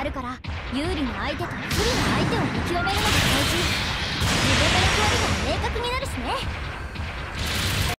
あるから有利な相手と不利な相手を見極めるのが大事。自分の役割が明確になるしね。